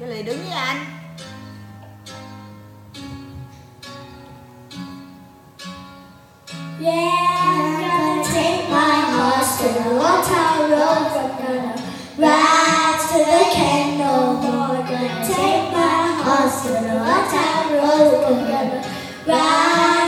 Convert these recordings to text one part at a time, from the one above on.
cho lì đứng với anh Yeah, I'm gonna take my horse to the Road. I'm gonna ride to the Gonna take my horse to the Road. I'm gonna ride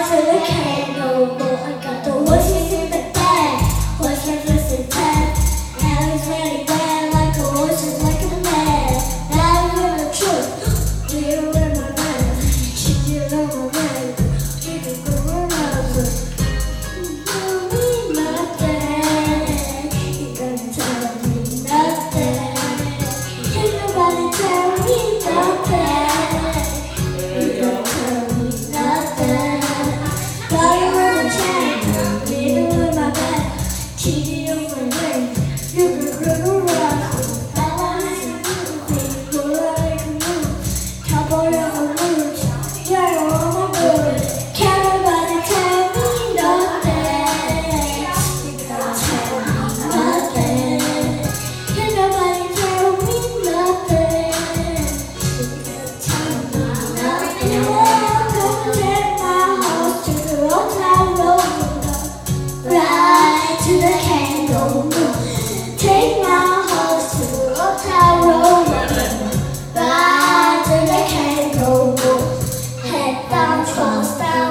nobody tell me to the kangaroo. Take my horse to. Ride to the kangaroo. Head down, down,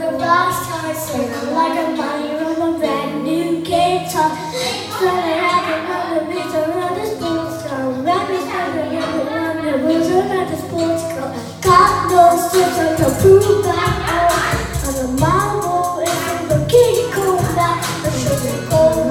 the singing like a from a brand new guitar. Sports car. Sports car. Got no sense of the. Oh.